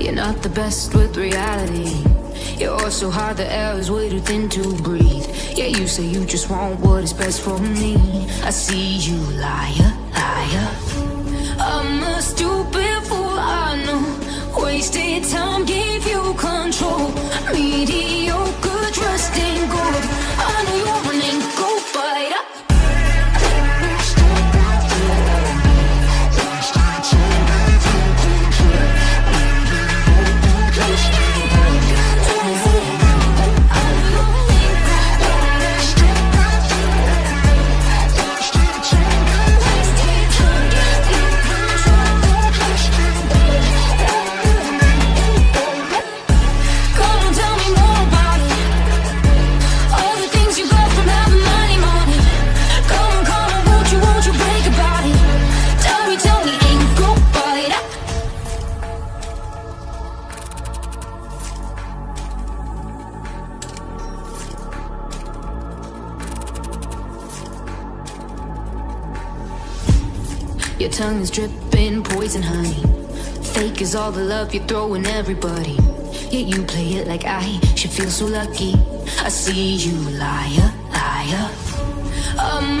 You're not the best with reality. You're so hard, the air is way too thin to breathe. Yeah, you say you just want what is best for me. I see you, liar, liar. Your tongue is dripping poison honey. Fake is all the love you're throwing everybody. Yet you play it like I should feel so lucky. I see you, liar, liar. Um,